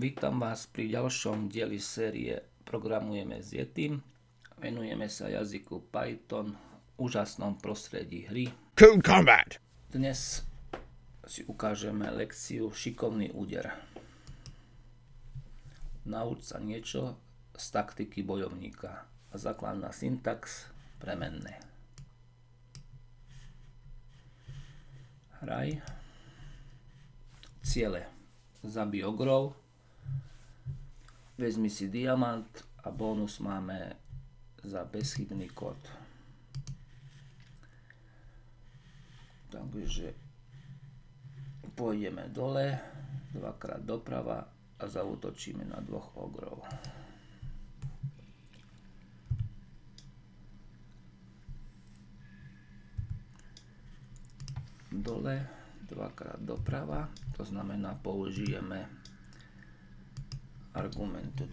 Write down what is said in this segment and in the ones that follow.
Vítam vás pri ďalšom dieli série Programujeme s Yetim. Venujeme sa jazyku Python v úžasnom prostredí hry. Cool Combat. Dnes si ukážeme lekciu Šikovný úder. Nauč sa niečo z taktiky bojovníka. Základná syntax premenné. Hraj. Ciele. Zabij ogrov. Vezmi si diamant a bonus máme za bezchybný kód. Takže pôjdeme dole, dvakrát doprava a zautočíme na dvoch ogrov. Dole, dvakrát doprava, to znamená použijeme argument 2.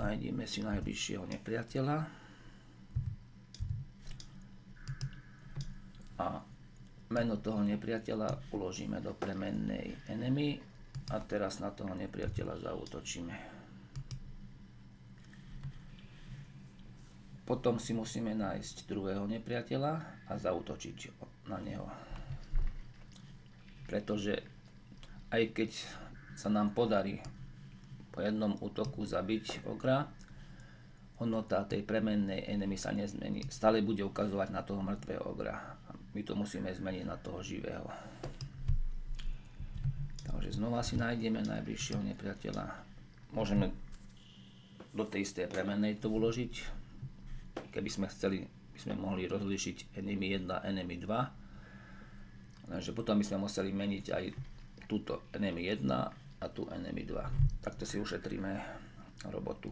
Nájdeme si najbližšieho nepriateľa a meno toho nepriateľa uložíme do premennej enemy a teraz na toho nepriateľa zautočíme. Potom si musíme nájsť druhého nepriateľa a zautočiť na neho. Pretože aj keď sa nám podarí po jednom útoku zabiť ogra, hodnota tej premennej enemy sa nezmení. Stále bude ukazovať na toho mŕtvého ogra. My to musíme zmeniť na toho živého. Takže znova si nájdeme najbližšieho nepriateľa. Môžeme do tej istej premennej to uložiť, keby sme chceli, by sme mohli rozlíšiť enemy 1 a enemy 2. Takže potom by sme museli meniť aj túto enemy 1 a tu enemy 2. Takto si ušetríme robotu.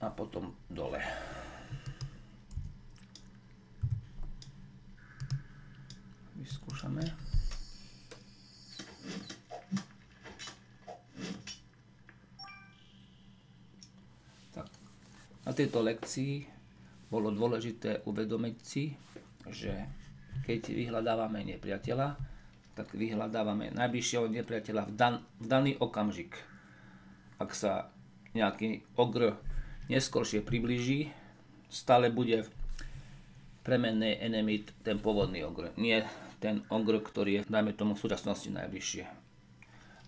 A potom dole. Vyskúšame. Na tejto lekcii bolo dôležité uvedomiť si, že keď vyhľadávame nepriateľa, tak vyhľadávame najbližšieho nepriateľa v, dan, v daný okamžik. Ak sa nejaký ogr neskôršie približí, stále bude v premennej enemy ten pôvodný ogr, nie ten ogr, ktorý je, dajme tomu, v súčasnosti najbližšie.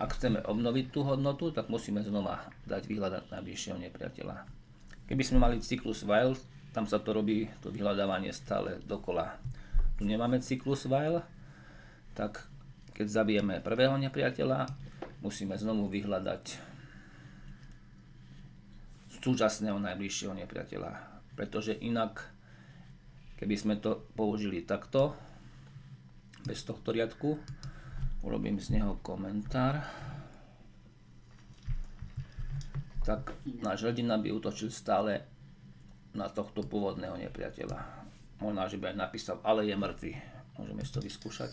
Ak chceme obnoviť tú hodnotu, tak musíme znova dať vyhľadať najbližšieho nepriateľa. Keby sme mali cyklus while, tam sa to robí, to vyhľadávanie stále dokola. Tu nemáme cyklus while, tak keď zabijeme prvého nepriateľa, musíme znovu vyhľadať súčasného najbližšieho nepriateľa. Pretože inak, keby sme to použili takto, bez tohto riadku, urobím z neho komentár tak náš hrdina by utočil stále na tohto pôvodného nepriateľa. Možná, že by aj napísal, ale je mŕtvy. Môžeme si to vyskúšať.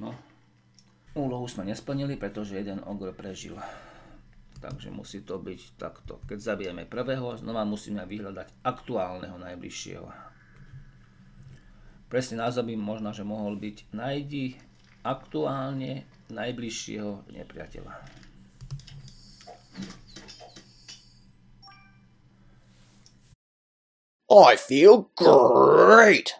No. Úlohu sme nesplnili, pretože jeden ogr prežil. Takže musí to byť takto. Keď zabijeme prvého, znova musíme vyhľadať aktuálneho najbližšieho. Presne názov by možno, že mohol byť najdi aktuálne najbližšieho nepriateľa. I feel great.